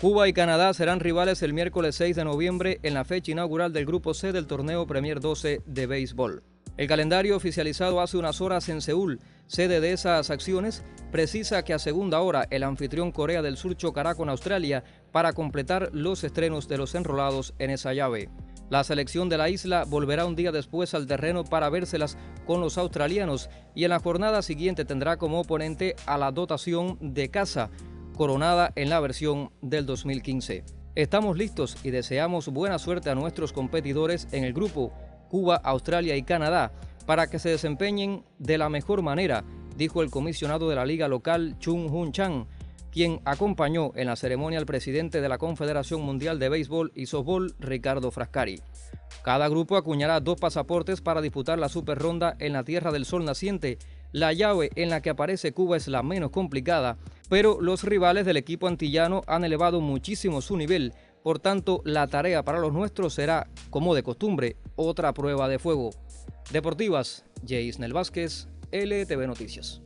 Cuba y Canadá serán rivales el miércoles 6 de noviembre en la fecha inaugural del Grupo C del torneo Premier 12 de béisbol. El calendario oficializado hace unas horas en Seúl, sede de esas acciones, precisa que a segunda hora el anfitrión Corea del Sur chocará con Australia para completar los estrenos de los enrolados en esa llave. La selección de la isla volverá un día después al terreno para vérselas con los australianos y en la jornada siguiente tendrá como oponente a la dotación de casa, coronada en la versión del 2015. Estamos listos y deseamos buena suerte a nuestros competidores en el grupo Cuba, Australia y Canadá para que se desempeñen de la mejor manera, dijo el comisionado de la liga local Chung Hun Chang, quien acompañó en la ceremonia al presidente de la Confederación Mundial de Béisbol y Softball, Ricardo Frascari. Cada grupo acuñará dos pasaportes para disputar la Super Ronda en la Tierra del Sol naciente. La llave en la que aparece Cuba es la menos complicada, pero los rivales del equipo antillano han elevado muchísimo su nivel, por tanto la tarea para los nuestros será, como de costumbre, otra prueba de fuego. Deportivas, Jaisnel Vázquez, LTV Noticias.